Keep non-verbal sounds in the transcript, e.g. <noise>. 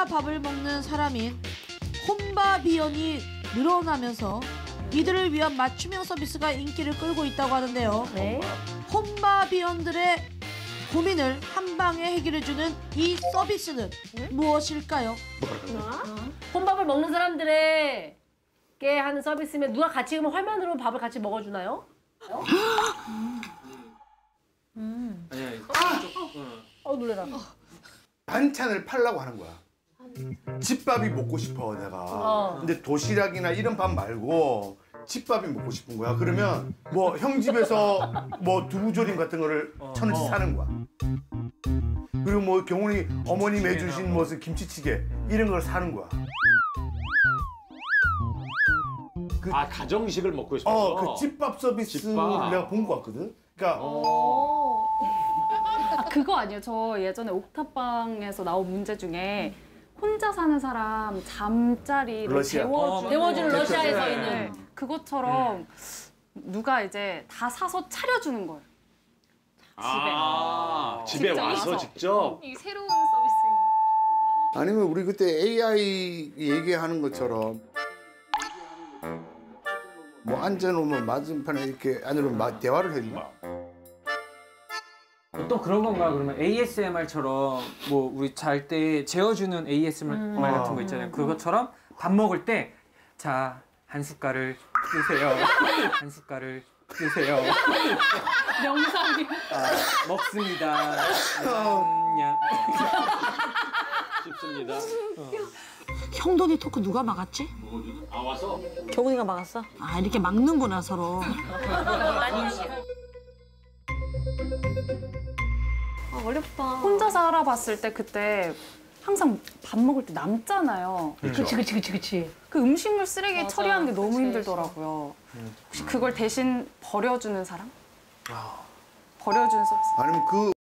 혼자 밥을 먹는 사람인 혼밥이연이 늘어나면서 이들을 위한 맞춤형 서비스가 인기를 끌고 있다고 하는데요. 네. 혼밥이연들의 고민을 한 방에 해결해주는 이 서비스는 무엇일까요? 혼밥을 먹는 사람들에게 하는 서비스면 누가 같이 그러면 화면으로 밥을 같이 먹어주나요? 아니 아니. 어 놀래라. 반찬을 팔라고 하는 거야. 집밥이 먹고 싶어 내가. 어. 근데 도시락이나 이런 밥 말고 집밥이 먹고 싶은 거야. 그러면 뭐 형 집에서 뭐 두부조림 같은 거를 천 원씩 사는 거야. 그리고 뭐 경훈이 어머님 해주신 무슨 김치찌개 이런 걸 사는 거야. 아 가정식을 먹고 싶어서. 어, 그 집밥 서비스를 집밥. 내가 본 거 같거든. 그러니까 아, 그거 아니에요. 저 예전에 옥탑방에서 나온 문제 중에 혼자 사는 사람 잠자리를 러시아. 데워주는, 데워주는 러시아에서 네. 있는. 그것처럼 누가 이제 다 사서 차려주는 거예요. 아, 집에 직접 와서 와서. 직접. 이 새로운 서비스인가요? 아니면 우리 그때 AI 얘기하는 것처럼 뭐 앉아놓으면 맞은편에 이렇게 앉으면 마- 대화를 해주나? 또 그런 건가 그러면 ASMR처럼 뭐 우리 잘 때 재워주는 ASMR 음. 같은 거 있잖아요. 그것처럼 밥 먹을 때 자 한 숟갈을 드세요. <laughs> 한 숟갈을 드세요. <laughs> 명상이. 아, 먹습니다. 냠냠. 싶습니다. 형돈이 토크 누가 막았지? 아 와서 경훈이가 막았어? 아 이렇게 막는구나 서로. <laughs> 아 어렵다. 혼자서 알아봤을 때 그때 항상 밥 먹을 때 남잖아요. 그치 그치 그치 그치. 그 음식물 쓰레기 맞아. 처리하는 게 너무 그치. 힘들더라고요. 혹시 그걸 대신 버려주는 사람? 버려주는 서비스. 아니면 그